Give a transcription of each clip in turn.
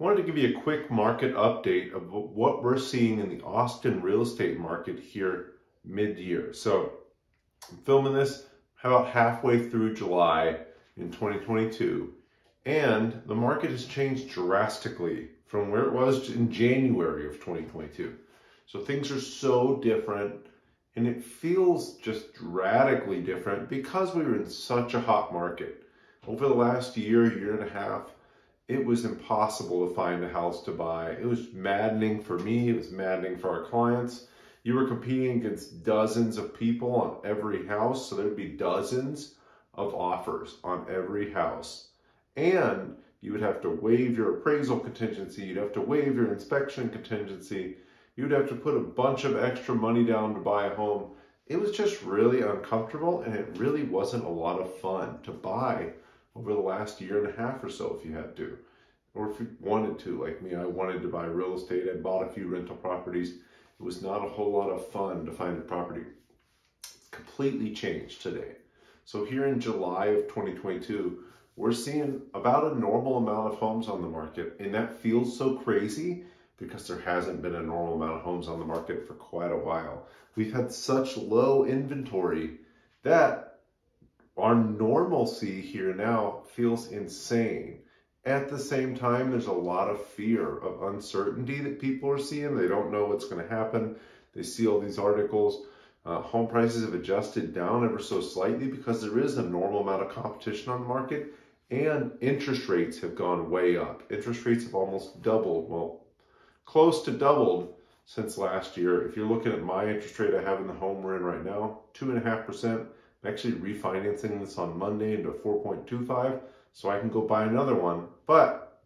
I wanted to give you a quick market update of what we're seeing in the Austin real estate market here mid-year. So I'm filming this about halfway through July in 2022 and the market has changed drastically from where it was in January of 2022. So things are so different and it feels just radically different because we were in such a hot market. Over the last year, year and a half, it was impossible to find a house to buy. It was maddening for me. It was maddening for our clients. You were competing against dozens of people on every house. So there'd be dozens of offers on every house. And you would have to waive your appraisal contingency. You'd have to waive your inspection contingency. You'd have to put a bunch of extra money down to buy a home. It was just really uncomfortable and it really wasn't a lot of fun to buy over the last year and a half or so if you had to. Or if you wanted to, like me, I wanted to buy real estate. I bought a few rental properties. It was not a whole lot of fun to find a property. It's completely changed today. So here in July of 2022, we're seeing about a normal amount of homes on the market. And that feels so crazy because there hasn't been a normal amount of homes on the market for quite a while. We've had such low inventory that our normalcy here now feels insane. At the same time, there's a lot of fear of uncertainty that people are seeing. They don't know what's going to happen. They see all these articles. Uh, home prices have adjusted down ever so slightly because there is a normal amount of competition on the market and interest rates have gone way up. Interest rates have almost doubled, well, close to doubled since last year. If you're looking at my interest rate I have in the home we're in right now, 2.5%. I'm actually refinancing this on Monday into 4.25 so I can go buy another one. But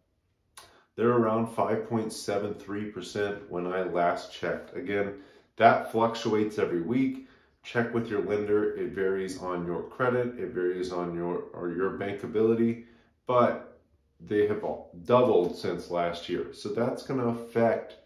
they're around 5.73% when I last checked. Again, that fluctuates every week. Check with your lender. It varies on your credit. It varies on your or your bankability, but they have doubled since last year. So that's going to affect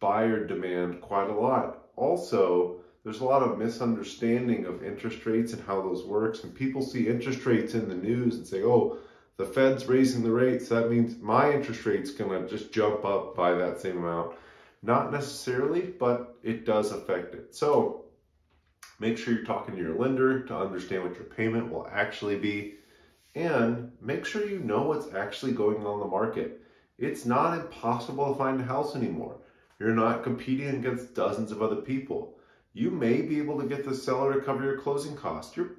buyer demand quite a lot. Also, there's a lot of misunderstanding of interest rates and how those works. And people see interest rates in the news and say, oh, the Fed's raising the rates. That means my interest rate's going to just jump up by that same amount. Not necessarily, but it does affect it. So make sure you're talking to your lender to understand what your payment will actually be. And make sure you know what's actually going on in the market. It's not impossible to find a house anymore. You're not competing against dozens of other people you may be able to get the seller to cover your closing costs. You're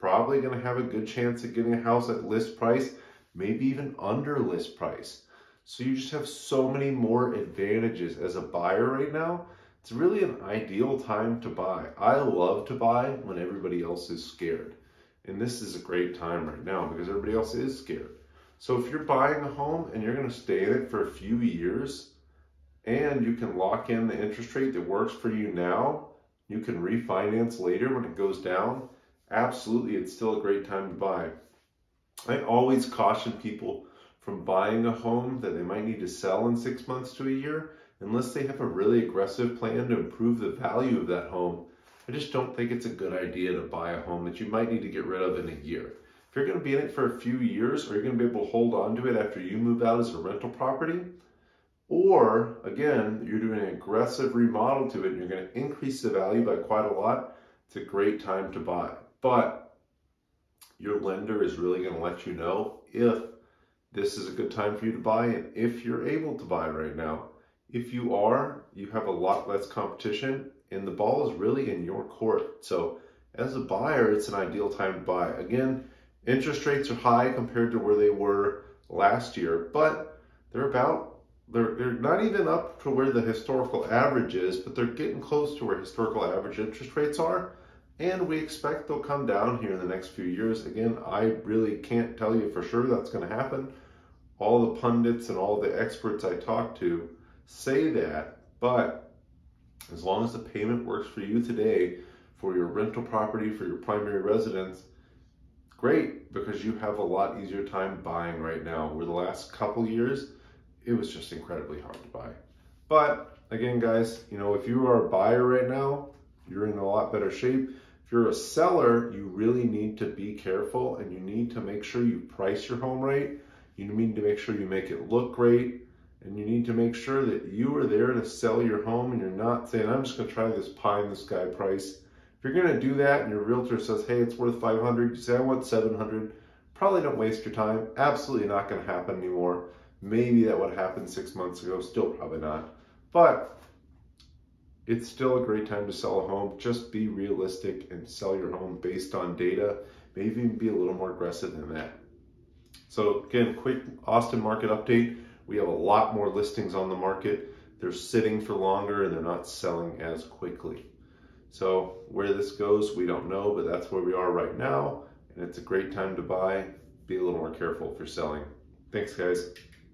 probably going to have a good chance of getting a house at list price, maybe even under list price. So you just have so many more advantages as a buyer right now. It's really an ideal time to buy. I love to buy when everybody else is scared. And this is a great time right now because everybody else is scared. So if you're buying a home and you're going to stay in it for a few years and you can lock in the interest rate that works for you now you can refinance later when it goes down. Absolutely, it's still a great time to buy. I always caution people from buying a home that they might need to sell in six months to a year unless they have a really aggressive plan to improve the value of that home. I just don't think it's a good idea to buy a home that you might need to get rid of in a year. If you're going to be in it for a few years or you're going to be able to hold on to it after you move out as a rental property, or again, you're doing an aggressive remodel to it and you're going to increase the value by quite a lot. It's a great time to buy. But your lender is really going to let you know if this is a good time for you to buy and if you're able to buy right now. If you are, you have a lot less competition and the ball is really in your court. So as a buyer, it's an ideal time to buy. Again, interest rates are high compared to where they were last year, but they're about they're, they're not even up to where the historical average is, but they're getting close to where historical average interest rates are. And we expect they'll come down here in the next few years. Again, I really can't tell you for sure that's going to happen. All the pundits and all the experts I talk to say that, but as long as the payment works for you today for your rental property, for your primary residence, great, because you have a lot easier time buying right now. Where the last couple years, it was just incredibly hard to buy. But again, guys, you know, if you are a buyer right now, you're in a lot better shape. If you're a seller, you really need to be careful and you need to make sure you price your home right. You need to make sure you make it look great. and you need to make sure that you are there to sell your home and you're not saying, I'm just going to try this pie in the sky price. If you're going to do that and your realtor says, hey, it's worth 500, you say, I want 700, probably don't waste your time. Absolutely not going to happen anymore. Maybe that would happen six months ago, still probably not. But it's still a great time to sell a home. Just be realistic and sell your home based on data. Maybe even be a little more aggressive than that. So again, quick Austin market update. We have a lot more listings on the market. They're sitting for longer and they're not selling as quickly. So where this goes, we don't know, but that's where we are right now. And it's a great time to buy. Be a little more careful if you're selling. Thanks, guys.